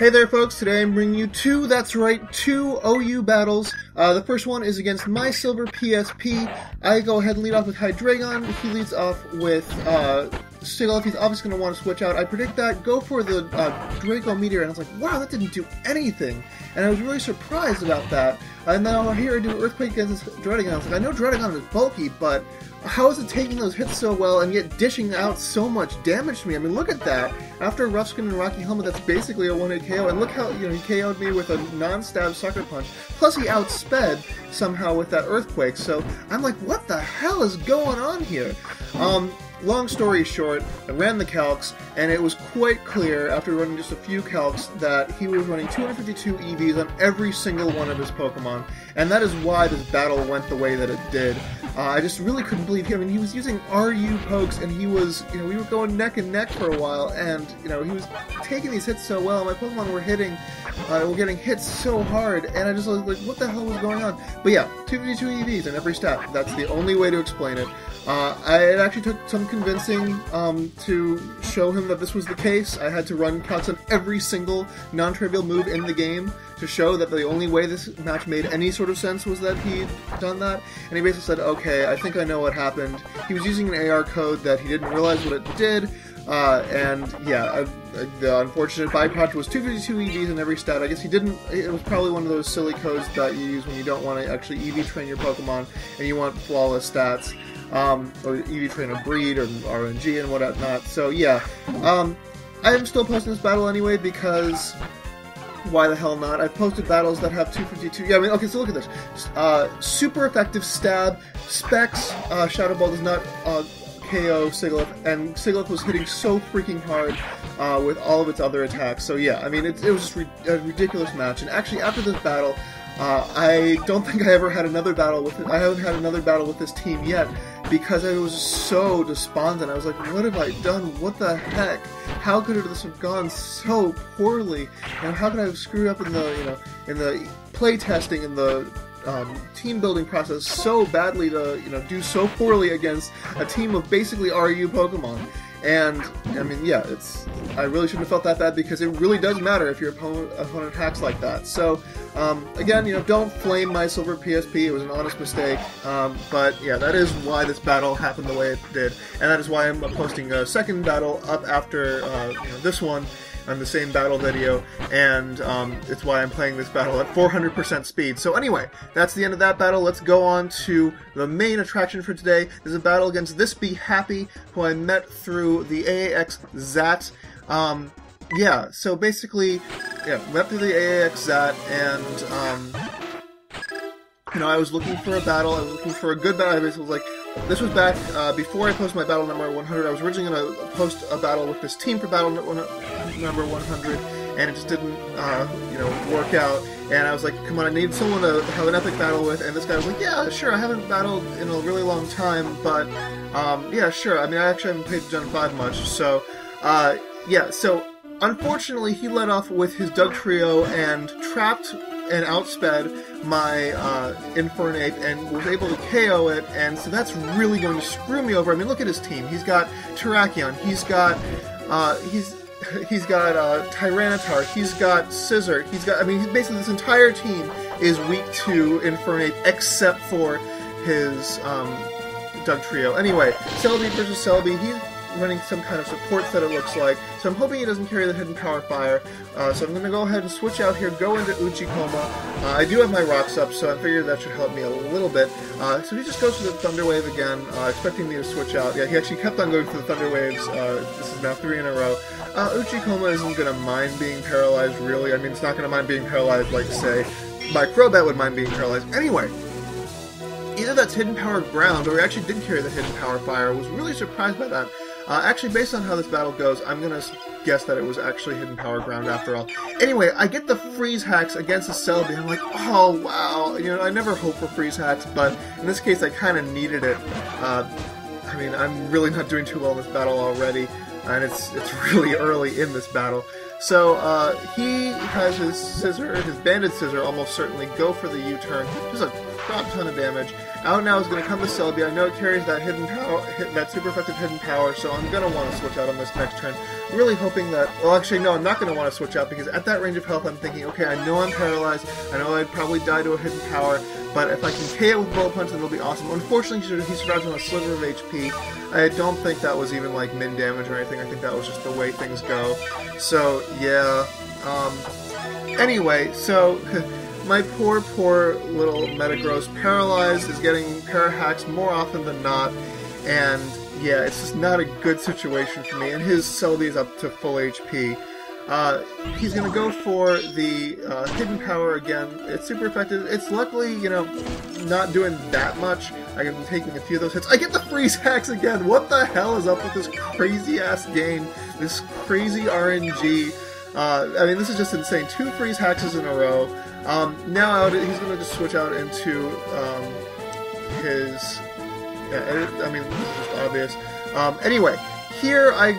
Hey there, folks. Today I'm bringing you two, that's right, two OU battles. Uh, the first one is against My Silver PSP. I go ahead and lead off with Hydreigon. He leads off with uh, Sigilyph. He's obviously going to want to switch out. I predict that. Go for the uh, Draco Meteor. And I was like, wow, that didn't do anything. And I was really surprised about that. And then over here I do Earthquake against Druddigon. I was like, I know Druddigon is bulky, but how is it taking those hits so well and yet dishing out so much damage to me? I mean, look at that. After Rough Skin and Rocky Helmet, that's basically a one-hit KO. And look how you know he KO'd me with a non-stab sucker punch. Plus, he outsped somehow with that Earthquake. So I'm like, what the hell is going on here? Um, long story short, I ran the calcs, and it was quite clear after running just a few calcs that he was running 252 EVs on every single one of his Pokemon, and that is why this battle went the way that it did. Uh, I just really couldn't believe him. and he was using RU pokes, and he was, you know, we were going neck and neck for a while, and you know, he was taking these hits so well. My Pokemon were hitting, uh, were getting hit so hard, and I just was like, what the hell was going on? But yeah, 252 EVs in every stat. That's the only way to explain it. Uh, I, it actually took some convincing um, to show him that this was the case. I had to run counts on every single non-trivial move in the game to show that the only way this match made any sort of sense was that he'd done that. And he basically said, okay, I think I know what happened. He was using an AR code that he didn't realize what it did. Uh, and yeah, the unfortunate byproduct was 252 EVs in every stat. I guess he didn't. It was probably one of those silly codes that you use when you don't want to actually EV train your Pokemon and you want flawless stats um, or EV train a breed or RNG and whatnot. So yeah, um, I am still posting this battle anyway because why the hell not? I've posted battles that have 252. Yeah, I mean, okay, so look at this. Uh, super effective stab. Specs, uh, Shadow Ball does not uh, KO Sigilyph, and Sigilyph was hitting so freaking hard uh, with all of its other attacks. So yeah, I mean, it, it was just a ridiculous match. And actually, after this battle, uh, I don't think I ever had another battle with it. I haven't had another battle with this team yet because I was so despondent. I was like, what have I done? What the heck? How could this have gone so poorly? And how could I have screwed up in the, you know, in the play testing and the um, team building process so badly to, you know, do so poorly against a team of basically RU Pokemon? And I mean, yeah, it's. I really shouldn't have felt that bad because it really does matter if your opponent, opponent hacks like that. So, um, again, you know, don't flame my silver PSP. It was an honest mistake. Um, but yeah, that is why this battle happened the way it did, and that is why I'm posting a second battle up after uh, you know, this one on the same battle video, and um, it's why I'm playing this battle at 400% speed. So anyway, that's the end of that battle. Let's go on to the main attraction for today. There's a battle against This Be Happy, who I met through the AAX ZAT. Um, yeah, so basically, yeah, went through the AAX ZAT, and um, you know, I was looking for a battle. I was looking for a good battle. I was like, this was back uh, before I posted my battle number 100. I was originally going to post a battle with this team for battle number 100, and it just didn't, uh, you know, work out. And I was like, come on, I need someone to have an epic battle with. And this guy was like, yeah, sure. I haven't battled in a really long time, but um, yeah, sure. I mean, I actually haven't played Gen 5 much, so uh, yeah. So unfortunately, he led off with his Dugtrio and trapped and outsped my uh, Infernape and was able to KO it, and so that's really going to screw me over. I mean, look at his team. He's got Terrakion. He's got uh, he's he's got uh, Tyranitar. He's got Scizor, He's got. I mean, basically this entire team is weak to Infernape except for his um, Dugtrio. Anyway, Celebi versus Celebi. He's running some kind of support set, it looks like. So I'm hoping he doesn't carry the Hidden Power Fire. Uh, so I'm going to go ahead and switch out here, go into Uchikoma. Uh, I do have my rocks up, so I figured that should help me a little bit. Uh, so he just goes for the Thunder Wave again, uh, expecting me to switch out. Yeah, he actually kept on going for the Thunder Waves. Uh, this is now three in a row. Uh, Uchikoma isn't going to mind being paralyzed, really. I mean, it's not going to mind being paralyzed like, say, my Crobat would mind being paralyzed. Anyway, either that's Hidden Power Ground, or he actually did carry the Hidden Power Fire. I was really surprised by that. Uh, actually, based on how this battle goes, I'm gonna guess that it was actually Hidden Power Ground after all. Anyway, I get the freeze hacks against the Celebi. I'm like, oh wow, you know, I never hope for freeze hacks, but in this case, I kind of needed it. Uh, I mean, I'm really not doing too well in this battle already, and it's it's really early in this battle. So uh, he has his scizor, his banded scizor, almost certainly go for the U-turn. Just a crap ton of damage. Out now is going to come the Celebi. I know it carries that hidden power, that super effective hidden power, so I'm going to want to switch out on this next turn. Really hoping that, well actually no, I'm not going to want to switch out because at that range of health I'm thinking, okay, I know I'm paralyzed, I know I'd probably die to a hidden power, but if I can KO with Bullet Punch then it'll be awesome. Unfortunately he survives on a sliver of HP. I don't think that was even like min damage or anything, I think that was just the way things go. So yeah, um, anyway, so... my poor, poor little Metagross paralyzed is getting parahacks more often than not, and yeah, it's just not a good situation for me. And his Celebi is up to full HP. Uh, he's going to go for the uh, Hidden Power again. It's super effective. It's luckily, you know, not doing that much. I'm taking a few of those hits. I get the Freeze Hacks again! What the hell is up with this crazy-ass game? This crazy RNG. Uh, I mean, this is just insane. Two Freeze Hacks in a row. Um, now he's going to just switch out into um, his. Yeah, I mean, this is just obvious. Um, anyway, here I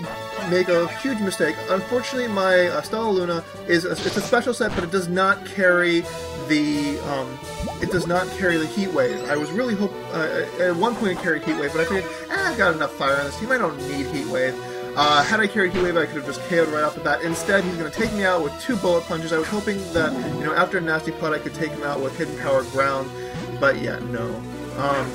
make a huge mistake. Unfortunately, my uh, Stella Luna is a, it's a special set, but it does not carry the um, it does not carry the heat wave. I was really hope uh, at one point it carried heat wave, but I figured eh, I've got enough fire on this team. I don't need heat wave. Uh, had I carried Heat Wave, I could have just KO'd right off the bat. Instead, he's going to take me out with two bullet punches. I was hoping that, you know, after a Nasty Plot, I could take him out with Hidden Power Ground, but yeah, no. Um,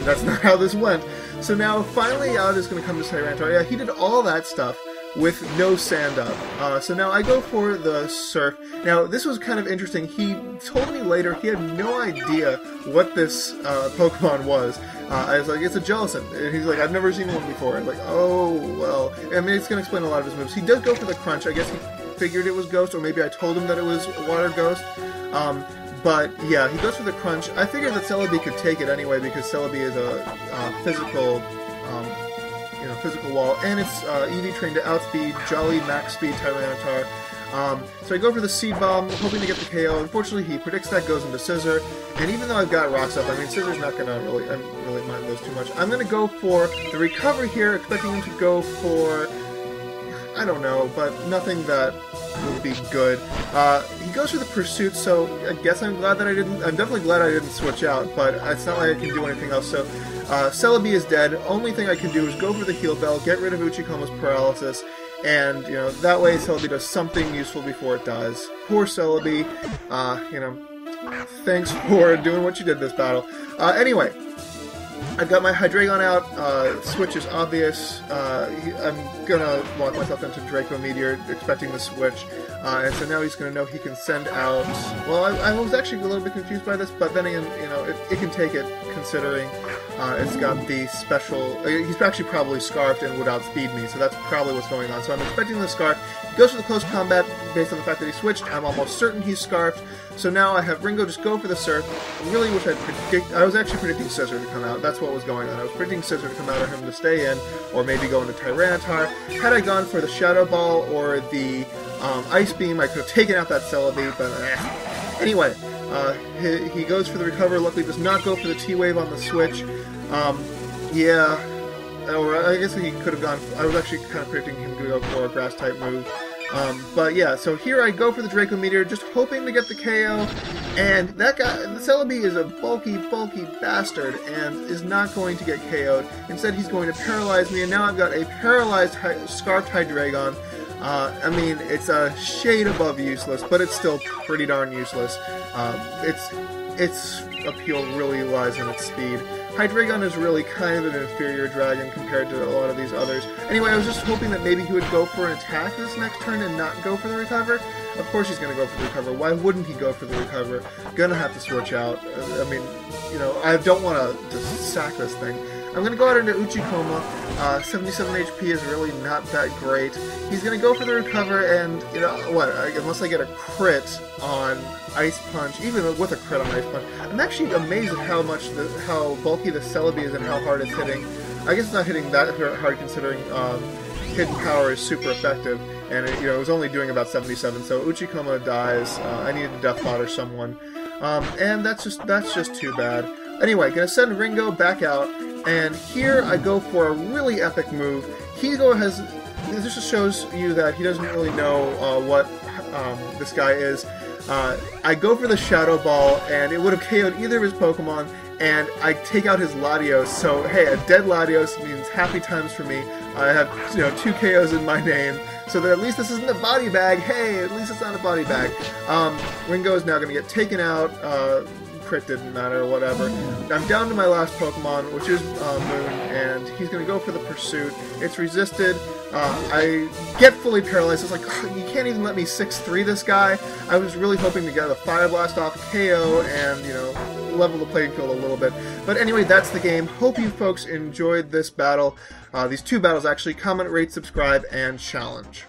that's not how this went. So now, finally, out is going to come to Tyranitar. Yeah, he did all that stuff with no sand up. Uh, so now I go for the surf. Now this was kind of interesting. He told me later he had no idea what this uh, Pokemon was. Uh, I was like, it's a Jellicent. And he's like, I've never seen one before. I'm like, oh, well. I mean, it's going to explain a lot of his moves. He does go for the Crunch. I guess he figured it was Ghost, or maybe I told him that it was Water Ghost. Um, but yeah, he goes for the Crunch. I figured that Celebi could take it anyway because Celebi is a physical um, you know, physical wall, and it's uh, EV trained to outspeed Jolly Max Speed Tyranitar. Um, so I go for the Seed Bomb, hoping to get the KO. Unfortunately, he predicts that goes into Scizor, and even though I've got Rocks up, I mean, Scizor's not going to really, I really mind those too much. I'm going to go for the Recover here, expecting him to go for, don't know, but nothing that would be good. Uh, he goes for the Pursuit, so I guess I'm glad that I didn't, I'm definitely glad I didn't switch out, but it's not like I can do anything else, so uh, Celebi is dead. Only thing I can do is go for the Heal Bell, get rid of Uchikoma's paralysis, and you know that way Celebi does something useful before it dies. Poor Celebi. Uh, you know, thanks for doing what you did this battle. Uh, anyway, I've got my Hydreigon out, uh, switch is obvious, uh, I'm gonna lock myself into Draco Meteor, expecting the switch, uh, and so now he's gonna know he can send out, well, I, I, was actually a little bit confused by this, but then again, you know, it, it can take it, considering uh, it's got the special, uh, he's actually probably Scarfed and would outspeed me, so that's probably what's going on, so I'm expecting the Scarf, he goes for the close combat based on the fact that he switched, I'm almost certain he's Scarfed, so now I have Ringo just go for the Surf, I really wish I'd predict, I was actually predicting Scizor to come out, that's what was going on. I was predicting Scizor to come out of him to stay in, or maybe go into Tyranitar. Had I gone for the Shadow Ball or the um, Ice Beam, I could have taken out that Celebi, but eh. Anyway, uh, he, he, goes for the Recover, luckily does not go for the T-Wave on the Switch. Um, yeah, or I guess he could have gone, I was actually kind of predicting him to go for a Grass-type move. Um, but yeah, so here I go for the Draco Meteor, just hoping to get the KO, and that guy, the Celebi is a bulky, bulky bastard, and is not going to get KO'd. Instead, he's going to paralyze me, and now I've got a paralyzed hi- Scarfed Hydreigon. Uh, I mean, it's a shade above useless, but it's still pretty darn useless. Um, its its appeal really lies in its speed. Hydreigon is really kind of an inferior dragon compared to a lot of these others. Anyway, I was just hoping that maybe he would go for an attack this next turn and not go for the recover. Of course he's going to go for the recover. Why wouldn't he go for the recover? Gonna have to switch out. I mean, you know, I don't want to sack this thing. I'm going to go out into Uchikoma. Uh, 77 HP is really not that great. He's going to go for the recover, and, you know, what, unless I get a crit on Ice Punch, even with a crit on Ice Punch, I'm actually amazed at how much, the, how bulky the Celebi is and how hard it's hitting. I guess it's not hitting that hard considering um, Hidden Power is super effective, and it, you know, it was only doing about 77, so Uchikoma dies. Uh, I need a Death or someone. Um, and that's just that's just too bad. Anyway, gonna send Ringo back out, and here I go for a really epic move. Higo has this just shows you that he doesn't really know uh, what um, this guy is. Uh, I go for the Shadow Ball, and it would have KO'd either of his Pokemon, and I take out his Latios. So hey, a dead Latios means happy times for me. I have you know two KOs in my name, so that at least this isn't a body bag. Hey, at least it's not a body bag. Um, Ringo is now going to get taken out. Uh, crit didn't matter, whatever. I'm down to my last Pokemon, which is uh, Moon, and he's going to go for the Pursuit. It's resisted. Uh, I get fully paralyzed. It's like, you can't even let me 6-3 this guy. I was really hoping to get a Fire Blast off KO and, you know, level the playing field a little bit. But anyway, that's the game. Hope you folks enjoyed this battle. Uh, these two battles, actually. Comment, rate, subscribe, and challenge.